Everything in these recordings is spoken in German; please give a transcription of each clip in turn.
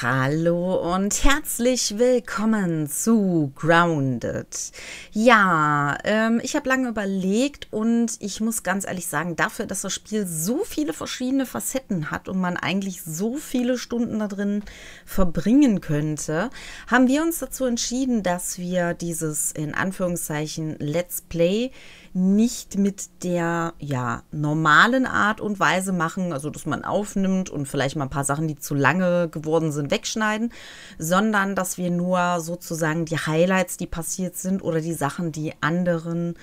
Hallo und herzlich willkommen zu Grounded. Ja, ähm, ich habe lange überlegt und ich muss ganz ehrlich sagen, dafür, dass das Spiel so viele verschiedene Facetten hat und man eigentlich so viele Stunden da drin verbringen könnte, haben wir uns dazu entschieden, dass wir dieses in Anführungszeichen Let's Play nicht mit der ja normalen Art und Weise machen, also dass man aufnimmt und vielleicht mal ein paar Sachen, die zu lange geworden sind, wegschneiden, sondern dass wir nur sozusagen die Highlights, die passiert sind oder die Sachen, die anderen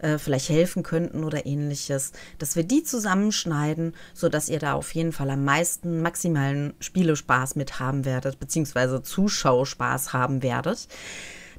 äh, vielleicht helfen könnten oder ähnliches, dass wir die zusammenschneiden, sodass ihr da auf jeden Fall am meisten maximalen Spielespaß mit haben werdet, beziehungsweise Zuschauerspaß haben werdet.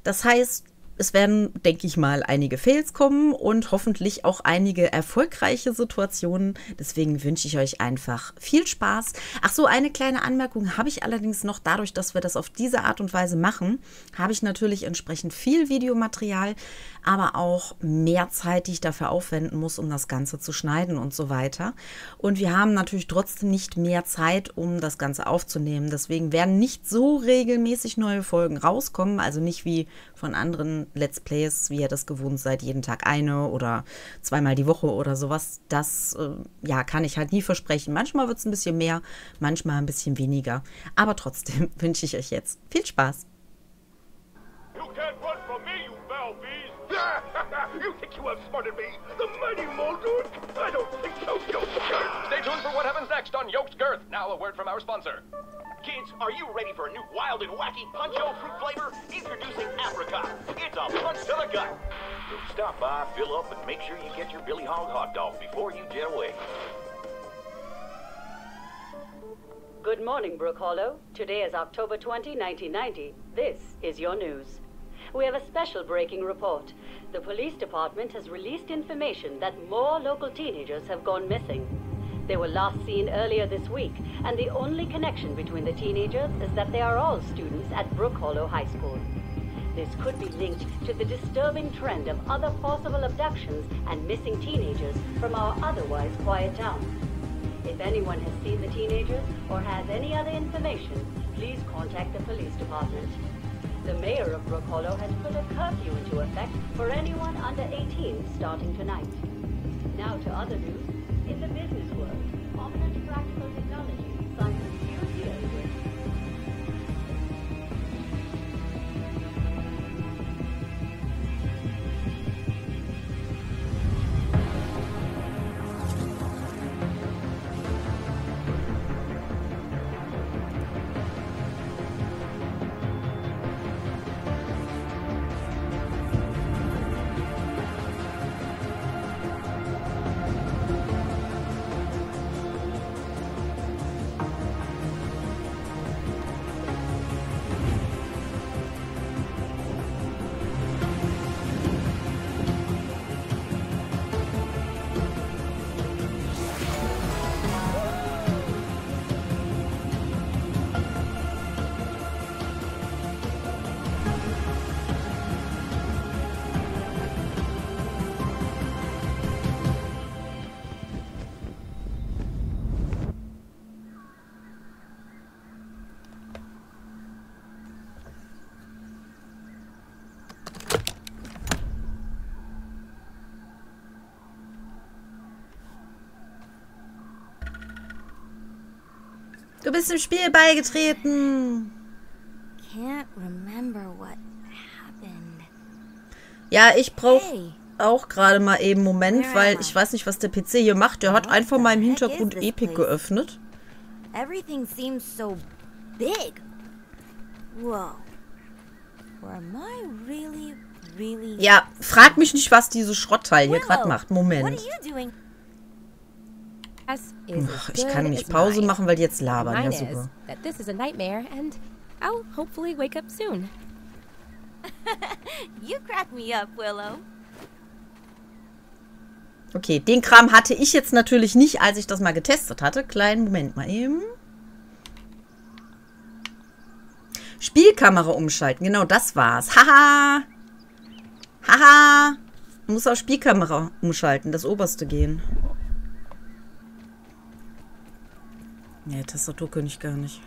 Das heißt, es werden, denke ich mal, einige Fails kommen und hoffentlich auch einige erfolgreiche Situationen. Deswegen wünsche ich euch einfach viel Spaß. Ach so, eine kleine Anmerkung habe ich allerdings noch. Dadurch, dass wir das auf diese Art und Weise machen, habe ich natürlich entsprechend viel Videomaterial, aber auch mehr Zeit, die ich dafür aufwenden muss, um das Ganze zu schneiden und so weiter. Und wir haben natürlich trotzdem nicht mehr Zeit, um das Ganze aufzunehmen. Deswegen werden nicht so regelmäßig neue Folgen rauskommen, also nicht wie von anderen Let's Plays, wie ihr das gewohnt seid, jeden Tag eine oder zweimal die Woche oder sowas. Das äh, ja, kann ich halt nie versprechen. Manchmal wird es ein bisschen mehr, manchmal ein bisschen weniger. Aber trotzdem wünsche ich euch jetzt viel Spaß. You can't run from me! you think you outsmarted me? The mighty Muldoon? I don't think so, Yokes Girth! Stay tuned for what happens next on Yokes Girth. Now a word from our sponsor. Kids, are you ready for a new wild and wacky Puncho fruit flavor? Introducing Apricot. It's a punch to the gut. So stop by, fill up, and make sure you get your Billy Hog hot dog before you jet away. Good morning, Brook Hollow. Today is October 20, 1990. This is your news. We have a special breaking report. The police department has released information that more local teenagers have gone missing. They were last seen earlier this week, and the only connection between the teenagers is that they are all students at Brook Hollow High School. This could be linked to the disturbing trend of other possible abductions and missing teenagers from our otherwise quiet town. If anyone has seen the teenagers or has any other information, please contact the police department. The mayor of Brook Hollow has put a curfew into effect for anyone under 18 starting tonight. Now to other news. In the business world, prominent practical technology Du bist dem Spiel beigetreten. What. Ja, ich brauche auch gerade mal eben Moment, weil ich weiß nicht, was der PC hier macht. Der hat einfach mal im Hintergrund Epic geöffnet. Everything seems so big. Or am I really, really... Ja, frag mich nicht, was dieses Schrottteil hier gerade macht. Moment. Ich kann nicht Pause machen, weil die jetzt labern. Ja, super. This is a nightmare and I'll hopefully wake up soon. you crack me up, Willow. Okay, den Kram hatte ich jetzt natürlich nicht, als ich das mal getestet hatte. Kleinen Moment mal eben. Spielkamera umschalten, genau das war's. Haha. Haha. Muss auf Spielkamera umschalten, das oberste gehen. Nee, Tastatur könnte ich gar nicht.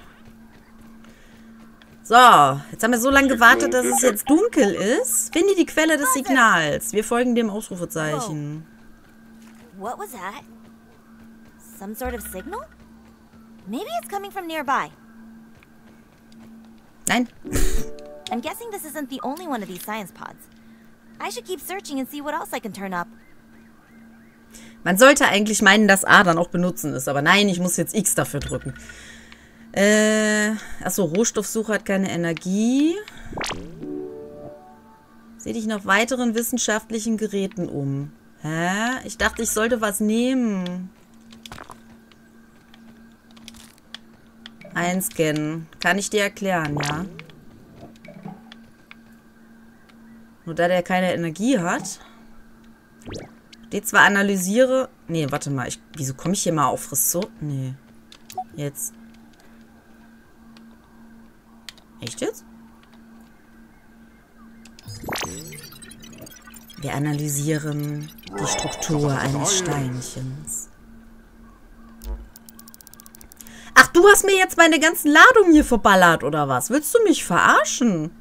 So, jetzt haben wir so lange gewartet, dass es jetzt dunkel ist. Finde die Quelle des Signals. Wir folgen dem Ausrufezeichen. What was that? Some sort of signal? Maybe it's coming from nearby. Nein. I'm guessing this isn't the only one of these science pods. I should keep searching and see what else I can turn up. Man sollte eigentlich meinen, dass A dann auch benutzen ist. Aber nein, ich muss jetzt X dafür drücken. Äh, achso, Rohstoffsuche hat keine Energie. Seh dich nach weiteren wissenschaftlichen Geräten um. Hä? Ich dachte, ich sollte was nehmen. Einscannen. Kann ich dir erklären, ja? Nur da der keine Energie hat. Steht zwar analysiere. Nee, warte mal. Ich, wieso komme ich hier mal auf Ressourcen? Nee. Jetzt. Echt jetzt? Wir analysieren die Struktur eines Steinchens. Ach, du hast mir jetzt meine ganzen Ladungen hier verballert, oder was? Willst du mich verarschen?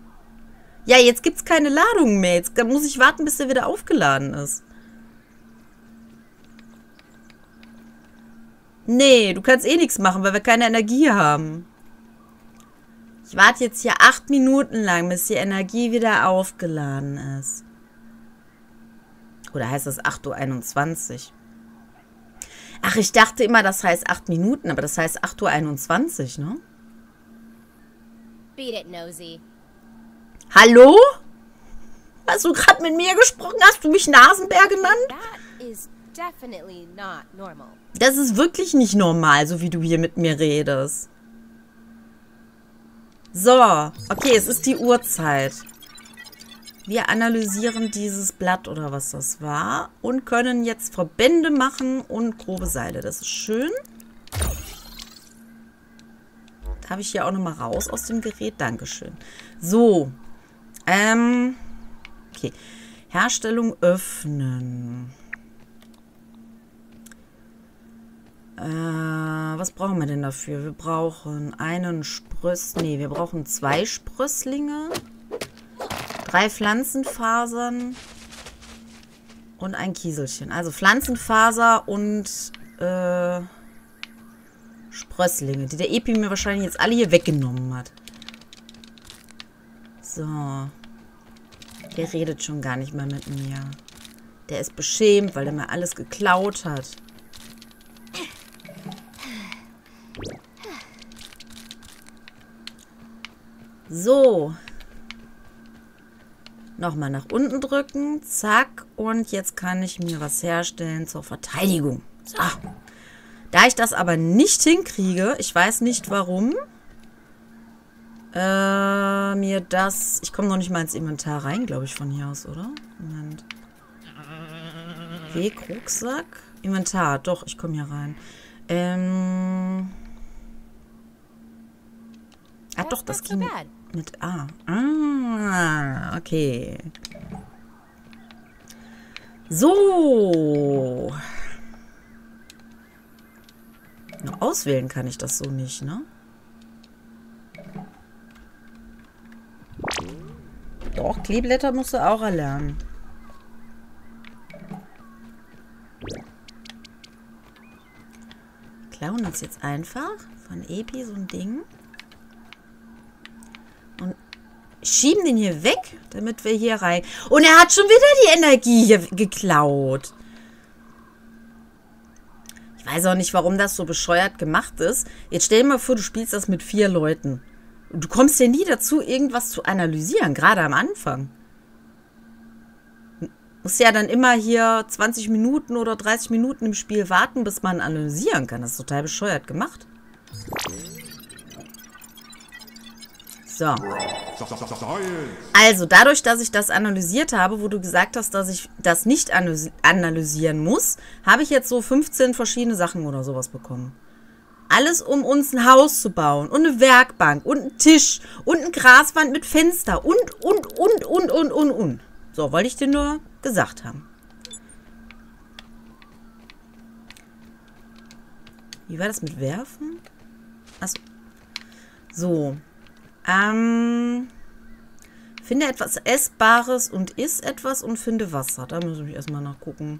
Ja, jetzt gibt's keine Ladungen mehr. Jetzt muss ich warten, bis der wieder aufgeladen ist. Nee, du kannst eh nichts machen, weil wir keine Energie haben. Ich warte jetzt hier acht Minuten lang, bis die Energie wieder aufgeladen ist. Oder heißt das 8.21 Uhr? Ach, ich dachte immer, das heißt acht Minuten, aber das heißt 8.21 Uhr, ne? Beat it, Nosy. Hallo? Hast du gerade mit mir gesprochen? Hast du mich Nasenbär genannt? That is definitely not normal. Das ist wirklich nicht normal, so wie du hier mit mir redest. So, okay, es ist die Uhrzeit. Wir analysieren dieses Blatt oder was das war und können jetzt Verbände machen und grobe Seile. Das ist schön. Darf ich hier auch nochmal raus aus dem Gerät? Dankeschön. So. Ähm. Okay. Herstellung öffnen. Äh, was brauchen wir denn dafür? Wir brauchen einen Spröss... Nee, wir brauchen zwei Sprösslinge. Drei Pflanzenfasern. Und ein Kieselchen. Also Pflanzenfaser und äh, Sprösslinge, die der Epi mir wahrscheinlich jetzt alle hier weggenommen hat. So. Der redet schon gar nicht mehr mit mir. Der ist beschämt, weil er mir alles geklaut hat. So. Nochmal nach unten drücken. Zack. Und jetzt kann ich mir was herstellen zur Verteidigung. So. Da ich das aber nicht hinkriege, ich weiß nicht warum, äh, mir das... Ich komme noch nicht mal ins Inventar rein, glaube ich, von hier aus, oder? Moment. Weg, Rucksack. Inventar, doch, ich komme hier rein. Ähm... Ah, doch, das ging. Mit A. Ah, okay. So. Nur auswählen kann ich das so nicht, ne? Doch, Kleeblätter musst du auch erlernen. Klauen uns jetzt einfach von Epi so ein Ding. Und schieben den hier weg, damit wir hier rein... Und er hat schon wieder die Energie hier geklaut. Ich weiß auch nicht, warum das so bescheuert gemacht ist. Jetzt stell dir mal vor, du spielst das mit vier Leuten. Du kommst ja nie dazu, irgendwas zu analysieren, gerade am Anfang. Muss ja dann immer hier 20 Minuten oder 30 Minuten im Spiel warten, bis man analysieren kann. Das ist total bescheuert gemacht. So. Also, dadurch, dass ich das analysiert habe, wo du gesagt hast, dass ich das nicht analysi- analysieren muss, habe ich jetzt so 15 verschiedene Sachen oder sowas bekommen. Alles, um uns ein Haus zu bauen und eine Werkbank und einen Tisch und eine Graswand mit Fenster und, und, und, und, und, und, und. So, wollte ich dir nur gesagt haben. Wie war das mit Werfen? Achso. So. Ähm, finde etwas Essbares und iss etwas und finde Wasser. Da muss ich erstmal nachgucken.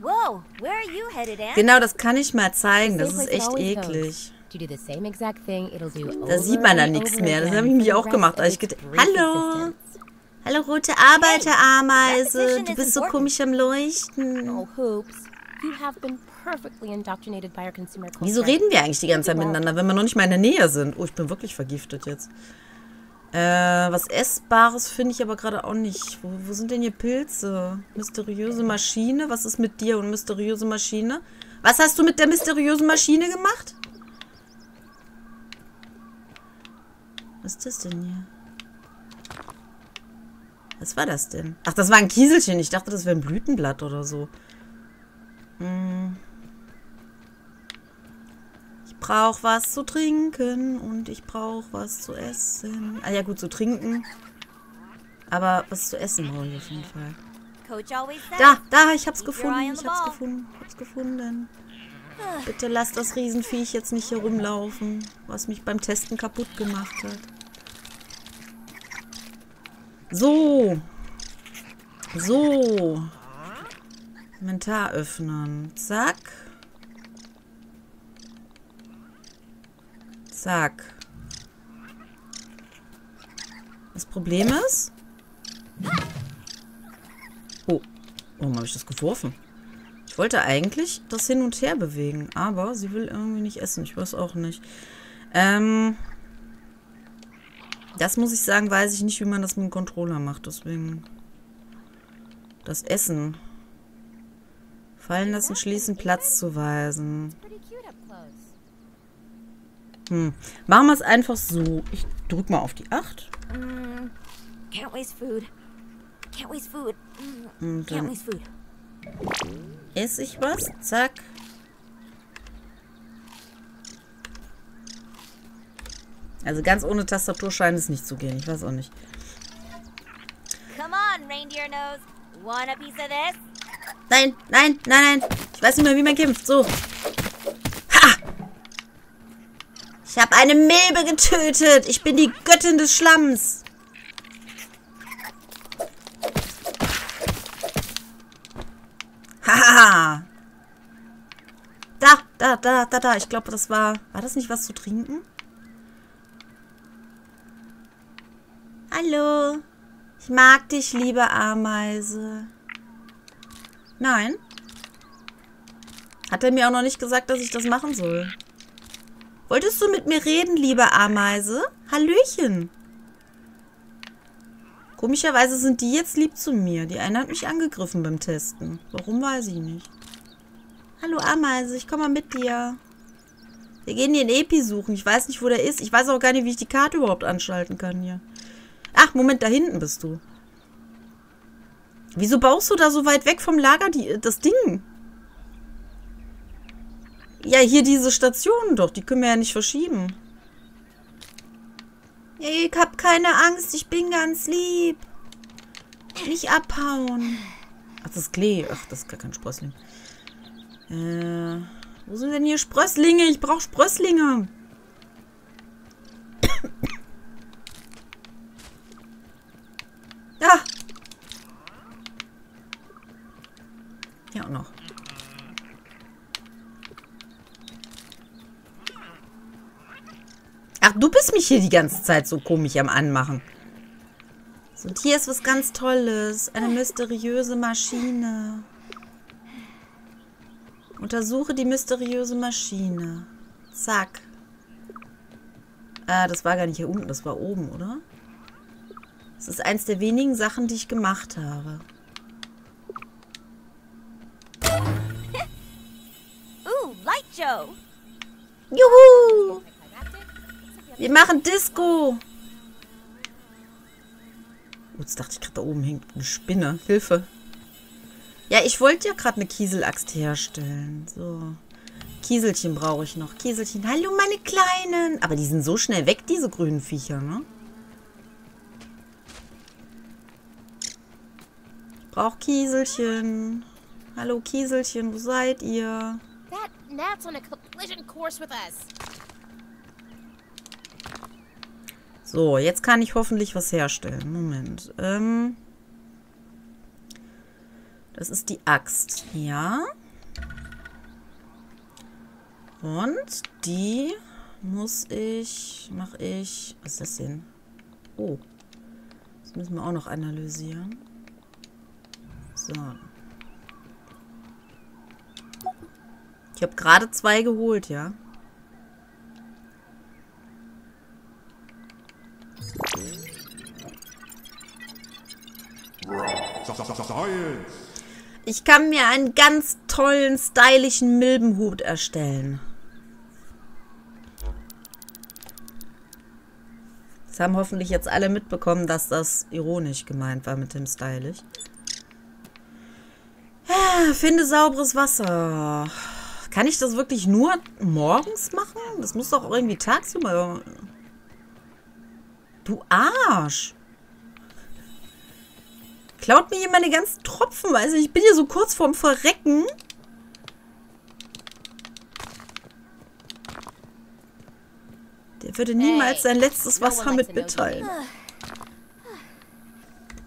Whoa, where are you headed, Anne? Genau, das kann ich mal zeigen. Das ist echt eklig. Da sieht man dann nichts mehr. Das habe ich mich auch gemacht. ich gedacht, Hallo. Hallo, rote Arbeiterameise. Du is bist so komisch am Leuchten. Wieso reden wir eigentlich die ganze Zeit miteinander, wenn wir noch nicht mal in der Nähe sind? Oh, ich bin wirklich vergiftet jetzt. Äh, was Essbares finde ich aber gerade auch nicht. Wo, wo sind denn hier Pilze? Mysteriöse Maschine? Was ist mit dir und mysteriöse Maschine? Was hast du mit der mysteriösen Maschine gemacht? Was ist das denn hier? Was war das denn? Ach, das war ein Kieselchen. Ich dachte, das wäre ein Blütenblatt oder so. Hm. Ich brauche was zu trinken und ich brauche was zu essen. Ah ja, gut, zu trinken. Aber was zu essen brauche ich auf jeden Fall. Da, da, ich hab's gefunden. Ich hab's gefunden. Ich hab's gefunden. Bitte lass das Riesenviech jetzt nicht herumlaufen, was mich beim Testen kaputt gemacht hat. So. So. Inventar öffnen. Zack. Zack. Das Problem ist... Oh. Warum habe ich das geworfen? Ich wollte eigentlich das hin und her bewegen, aber sie will irgendwie nicht essen. Ich weiß auch nicht. Ähm... Das muss ich sagen, weiß ich nicht, wie man das mit dem Controller macht. Deswegen... Das Essen. Fallen lassen, schließen, Platz zu weisen. Hm. Machen wir es einfach so. Ich drück mal auf die 8. Mm, can't waste food. Can't waste food. Mm, can't waste food. esse ich was. Zack. Also ganz ohne Tastatur scheint es nicht zu gehen. Ich weiß auch nicht. Come on, reindeer nose. Want a piece of this? Nein, nein, nein, nein. Ich weiß nicht mehr, wie man kämpft. So. Ha! Ich habe eine Milbe getötet. Ich bin die Göttin des Schlamms. Haha. Da, da, da, da, da. Ich glaube, das war... War das nicht was zu trinken? Hallo. Ich mag dich, liebe Ameise. Nein. Hat er mir auch noch nicht gesagt, dass ich das machen soll. Wolltest du mit mir reden, liebe Ameise? Hallöchen. Komischerweise sind die jetzt lieb zu mir. Die eine hat mich angegriffen beim Testen. Warum, weiß ich nicht. Hallo Ameise, ich komme mal mit dir. Wir gehen den Epi suchen. Ich weiß nicht, wo der ist. Ich weiß auch gar nicht, wie ich die Karte überhaupt anschalten kann hier. Ach, Moment, da hinten bist du. Wieso baust du da so weit weg vom Lager die, das Ding? Ja, hier diese Stationen doch. Die können wir ja nicht verschieben. Ich hab keine Angst. Ich bin ganz lieb. Nicht abhauen. Ach, das ist Klee. Ach, das ist gar kein Sprössling. Äh, wo sind denn hier Sprösslinge? Ich brauche Sprösslinge. Ja. Mich hier die ganze Zeit so komisch am Anmachen. So, und hier ist was ganz Tolles. Eine mysteriöse Maschine. Untersuche die mysteriöse Maschine. Zack. Ah, das war gar nicht hier unten, das war oben, oder? Das ist eins der wenigen Sachen, die ich gemacht habe. Ooh, Light Joe. Juhu! Wir machen Disco! Oh, jetzt dachte ich gerade, da oben hängt eine Spinne. Hilfe. Ja, ich wollte ja gerade eine Kieselaxt herstellen. So. Kieselchen brauche ich noch. Kieselchen. Hallo, meine Kleinen. Aber die sind so schnell weg, diese grünen Viecher, ne? Ich brauche Kieselchen. Hallo, Kieselchen, wo seid ihr? That gnat's on a collision course with us. So, jetzt kann ich hoffentlich was herstellen. Moment. Ähm, das ist die Axt. Ja. Und die muss ich, mache ich, was ist das denn? Oh, das müssen wir auch noch analysieren. So. Ich habe gerade zwei geholt, ja. Ich kann mir einen ganz tollen, stylischen Milbenhut erstellen. Das haben hoffentlich jetzt alle mitbekommen, dass das ironisch gemeint war mit dem stylisch. Ah, Finde sauberes Wasser. Kann ich das wirklich nur morgens machen? Das muss doch irgendwie tagsüber... Du Arsch! Klaut mir hier meine ganzen Tropfen, du? Ich bin hier so kurz vorm Verrecken. Der würde niemals sein letztes Wasser mit mitteilen.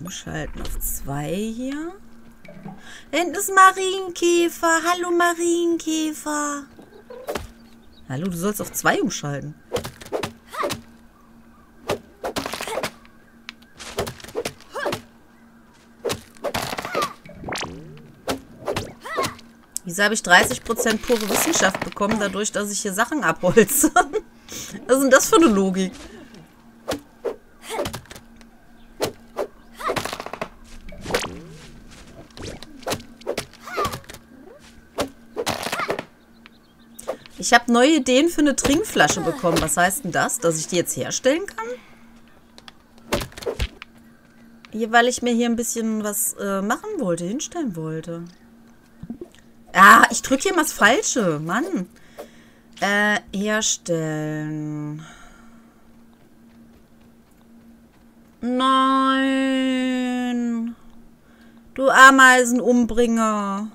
Umschalten auf zwei hier. Da hinten ist Marienkäfer. Hallo Marienkäfer. Hallo, du sollst auf zwei umschalten. Wieso habe ich 30% pure Wissenschaft bekommen, dadurch, dass ich hier Sachen abholze? Was ist denn das für eine Logik? Ich habe neue Ideen für eine Trinkflasche bekommen. Was heißt denn das? Dass ich die jetzt herstellen kann? Hier, weil ich mir hier ein bisschen was äh, machen wollte, hinstellen wollte. Ah, ich drücke hier mal das Falsche. Mann. Äh, herstellen. Nein. Du Ameisenumbringer.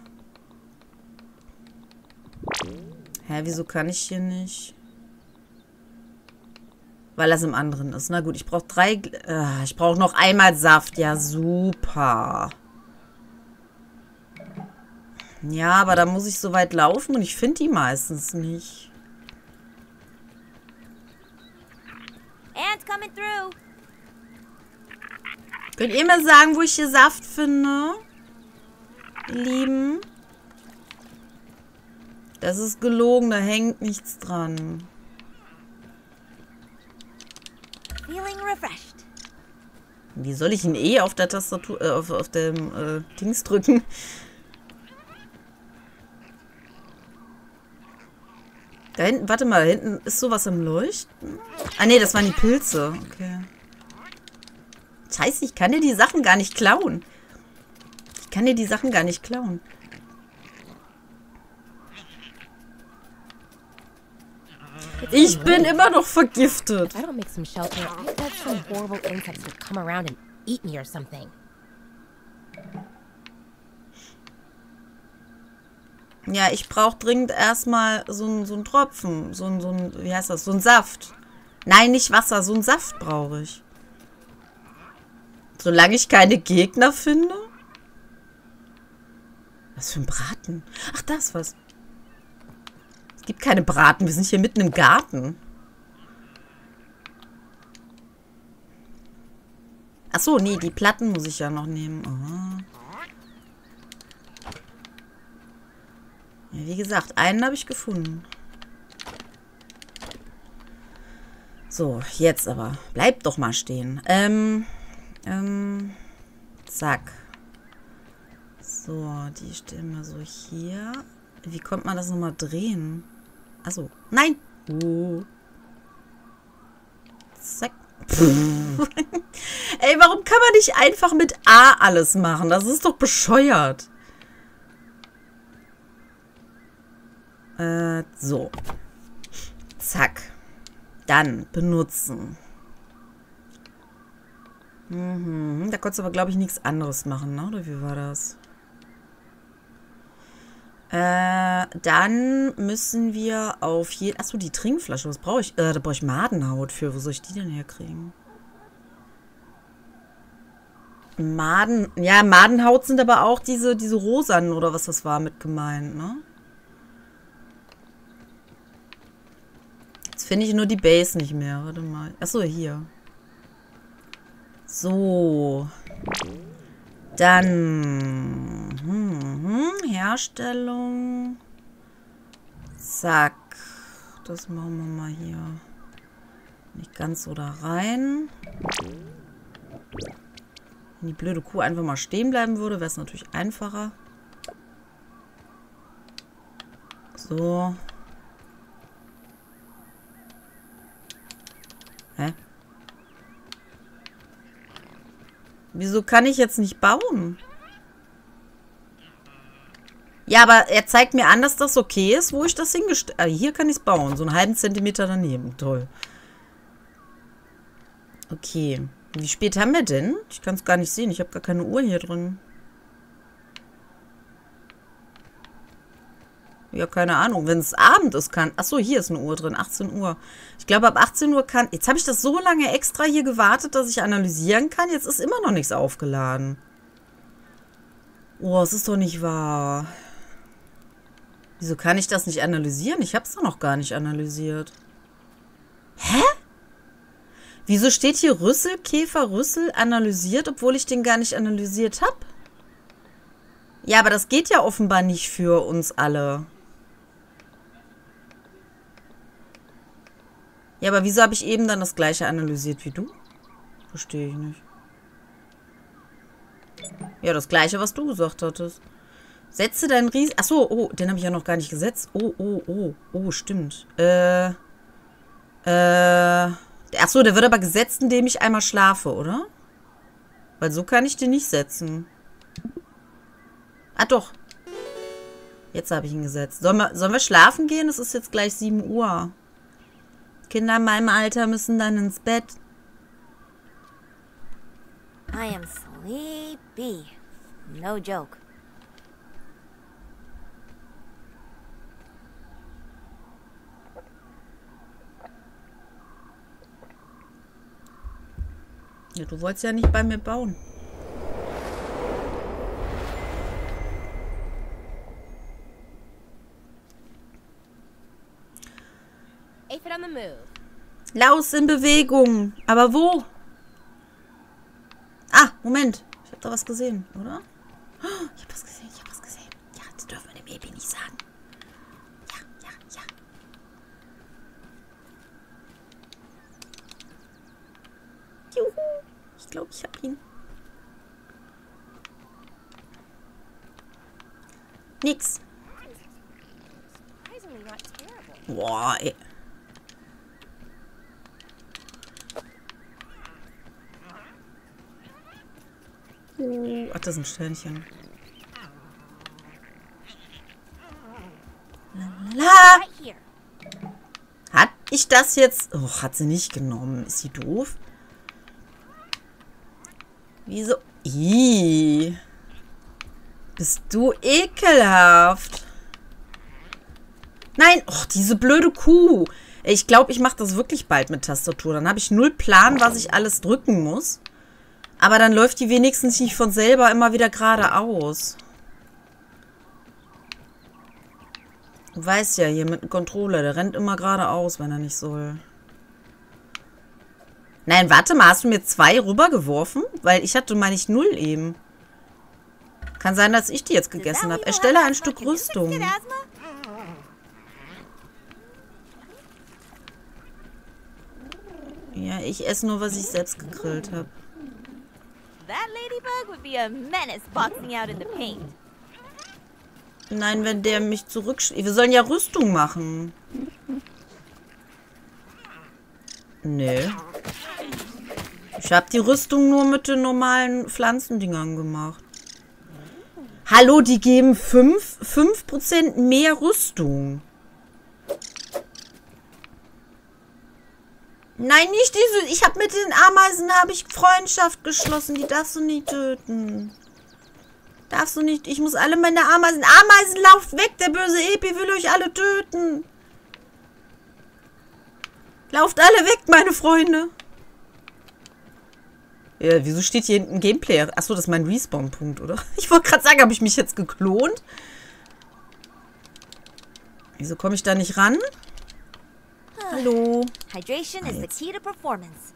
Hä, wieso kann ich hier nicht? Weil das im anderen ist. Na gut, ich brauche drei... Äh, ich brauche noch einmal Saft. Ja, super. Ja, aber da muss ich so weit laufen und ich finde die meistens nicht. Ant coming through. Könnt ihr mir sagen, wo ich hier Saft finde? Ihr Lieben? Das ist gelogen, da hängt nichts dran. Wie soll ich ihn eh auf der Tastatur, äh, auf, auf dem äh, Dings drücken? Da hinten, warte mal, hinten ist sowas am Leuchten? Ah, nee, das waren die Pilze. Okay. Scheiße, ich kann dir die Sachen gar nicht klauen. Ich kann dir die Sachen gar nicht klauen. Ich bin immer noch vergiftet. If I don't make some shelter, I bet some horrible insects will come around and eat me or something. Ja, ich brauche dringend erstmal so einen so einen Tropfen. So ein, so ein, wie heißt das? So ein Saft. Nein, nicht Wasser, so ein Saft brauche ich. Solange ich keine Gegner finde. Was für ein Braten? Ach, das was. Es gibt keine Braten, wir sind hier mitten im Garten. Ach so, nee, die Platten muss ich ja noch nehmen. Aha. Wie gesagt, einen habe ich gefunden. So, jetzt aber. Bleib doch mal stehen. Ähm, ähm, zack. So, die stellen wir so hier. Wie kommt man das nochmal drehen? Achso, nein. Oh. Zack. Ey, warum kann man nicht einfach mit A alles machen? Das ist doch bescheuert. Äh, so. Zack. Dann benutzen. Mhm. Da konntest du aber, glaube ich, nichts anderes machen, ne? Oder wie war das? Äh, dann müssen wir auf jeden... Achso, die Trinkflasche. Was brauche ich? Äh, da brauche ich Madenhaut für. Wo soll ich die denn herkriegen? Maden... Ja, Madenhaut sind aber auch diese, diese rosanen oder was das war mit gemeint, ne? Finde ich nur die Base nicht mehr. Warte mal. Achso, hier. So. Dann hm, hm, Herstellung. Zack. Das machen wir mal hier. Nicht ganz so da rein. Wenn die blöde Kuh einfach mal stehen bleiben würde, wäre es natürlich einfacher. So. Wieso kann ich jetzt nicht bauen? Ja, aber er zeigt mir an, dass das okay ist, wo ich das hingestellt. Ah, hier kann ich es bauen. So einen halben Zentimeter daneben. Toll. Okay. Wie spät haben wir denn? Ich kann es gar nicht sehen. Ich habe gar keine Uhr hier drin. Ja, keine Ahnung. Wenn es Abend ist, kann... Achso, hier ist eine Uhr drin. 18 Uhr. Ich glaube, ab 18 Uhr kann... Jetzt habe ich das so lange extra hier gewartet, dass ich analysieren kann. Jetzt ist immer noch nichts aufgeladen. Oh, es ist doch nicht wahr. Wieso kann ich das nicht analysieren? Ich habe es doch noch gar nicht analysiert. Hä? Wieso steht hier Rüssel, Käfer, Rüssel analysiert, obwohl ich den gar nicht analysiert habe? Ja, aber das geht ja offenbar nicht für uns alle. Ja, aber wieso habe ich eben dann das gleiche analysiert wie du? Verstehe ich nicht. Ja, das gleiche, was du gesagt hattest. Setze deinen Ries... Achso, oh, den habe ich ja noch gar nicht gesetzt. Oh, oh, oh, oh, stimmt. Äh, äh... Achso, der wird aber gesetzt, indem ich einmal schlafe, oder? Weil so kann ich den nicht setzen. Ah, doch. Jetzt habe ich ihn gesetzt. Sollen wir, sollen wir schlafen gehen? Es ist jetzt gleich 7 Uhr. Kinder in meinem Alter müssen dann ins Bett. I am sleepy. No joke. Ja, du wolltest ja nicht bei mir bauen. Aphid on the move. Laus in Bewegung. Aber wo? Ah, Moment. Ich habe da was gesehen, oder? Ich habe was gesehen, ich habe was gesehen. Ja, das dürfen wir dem Baby nicht sagen. Ja, ja, ja. Juhu. Ich glaube, ich habe ihn. Nix. Boah, ey. Ach, das ein Sternchen. La. Right here. Hat ich das jetzt... Oh, hat sie nicht genommen. Ist sie doof? Wieso? Ih. Bist du ekelhaft. Nein, oh, diese blöde Kuh. Ich glaube, ich mache das wirklich bald mit Tastatur. Dann habe ich null Plan, was ich alles drücken muss. Aber dann läuft die wenigstens nicht von selber immer wieder geradeaus. Du weißt ja, hier mit dem Controller, der rennt immer geradeaus, wenn er nicht soll. Nein, warte mal, hast du mir zwei rübergeworfen? Weil ich hatte, meine ich, null eben. Kann sein, dass ich die jetzt gegessen habe. Erstelle ein Stück Rüstung. Ja, ich esse nur, was ich selbst gegrillt habe. That ladybug would be a menace boxing out in the paint. Nein, wenn der mich zurück... Wir sollen ja Rüstung machen. Nee. Ich habe die Rüstung nur mit den normalen Pflanzendingern gemacht. Hallo, die geben 5, 5% mehr Rüstung. Nein, nicht diese. Ich habe mit den Ameisen habe ich Freundschaft geschlossen. Die darfst du nicht töten. Darfst du nicht. Ich muss alle meine Ameisen. Ameisen, lauft weg. Der böse Epi will euch alle töten. Lauft alle weg, meine Freunde. Ja, wieso steht hier hinten Gameplay? Achso, das ist mein Respawn-Punkt, oder? Ich wollte gerade sagen, habe ich mich jetzt geklont? Wieso komme ich da nicht ran? Hallo. Hydration is the key to performance.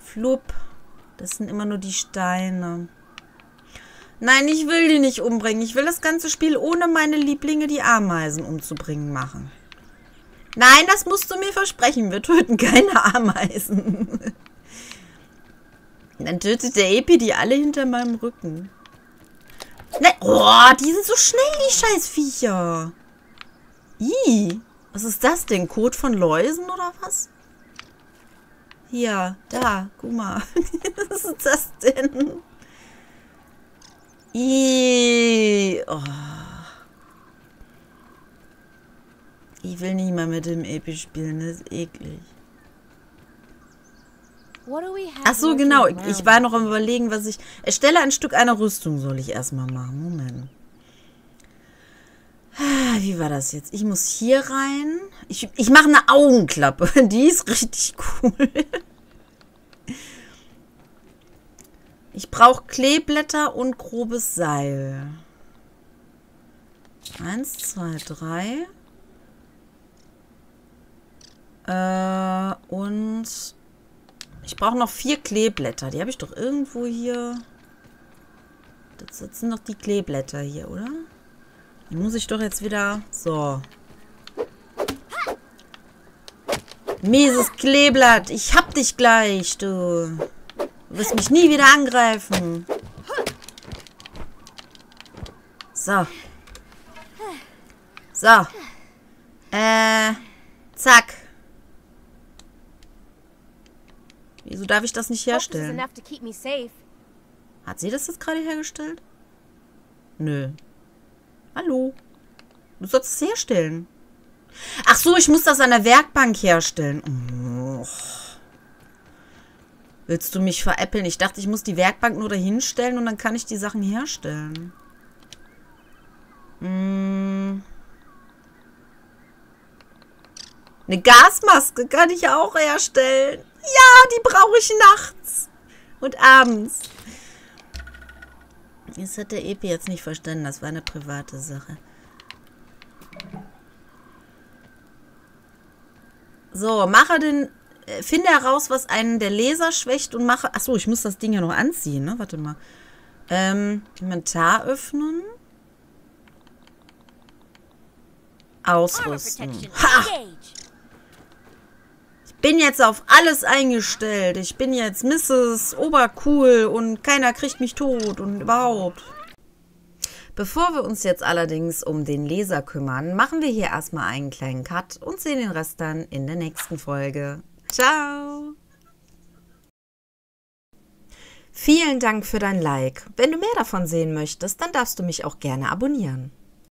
Flupp. Das sind immer nur die Steine. Nein, ich will die nicht umbringen. Ich will das ganze Spiel ohne meine Lieblinge, die Ameisen, umzubringen, machen. Nein, das musst du mir versprechen. Wir töten keine Ameisen. Dann tötet der Epi die alle hinter meinem Rücken. Ne oh, die sind so schnell, die Scheißviecher. Ih, was ist das denn? Kot von Läusen oder was? Hier, da, guck mal. was ist das denn? Ih, oh. Ich will nicht mal mit dem Epi spielen, das ist eklig. What do we have Ach so, lurking genau. Ich war noch am überlegen, was ich... Erstelle ein Stück einer Rüstung soll ich erstmal machen. Moment. Ah, Wie war das jetzt? Ich muss hier rein. Ich, ich mache eine Augenklappe. Die ist richtig cool. Ich brauche Kleeblätter und grobes Seil. Eins, zwei, drei. Äh, und ich brauche noch vier Kleeblätter. Die habe ich doch irgendwo hier. Das sind doch die Kleeblätter hier, oder? Muss ich doch jetzt wieder... So. Mieses Kleeblatt. Ich hab dich gleich, du. Du wirst mich nie wieder angreifen. So. So. Äh. Zack. Wieso darf ich das nicht herstellen? Hat sie das jetzt gerade hergestellt? Nö. Hallo? Du sollst es herstellen. Ach so, ich muss das an der Werkbank herstellen. Oh. Willst du mich veräppeln? Ich dachte, ich muss die Werkbank nur dahin stellen und dann kann ich die Sachen herstellen. Hm. Eine Gasmaske kann ich auch herstellen. Ja, die brauche ich nachts und abends. Das hat der Epi jetzt nicht verstanden. Das war eine private Sache. So, mache den. äh, Finde heraus, was einen der Leser schwächt und mache. Achso, ich muss das Ding ja noch anziehen, ne? Warte mal. Ähm, Inventar öffnen. Ausrüsten. Ha! Bin jetzt auf alles eingestellt. Ich bin jetzt Mrs. Obercool und keiner kriegt mich tot und überhaupt. Bevor wir uns jetzt allerdings um den Leser kümmern, machen wir hier erstmal einen kleinen Cut und sehen den Rest dann in der nächsten Folge. Ciao! Vielen Dank für dein Like. Wenn du mehr davon sehen möchtest, dann darfst du mich auch gerne abonnieren.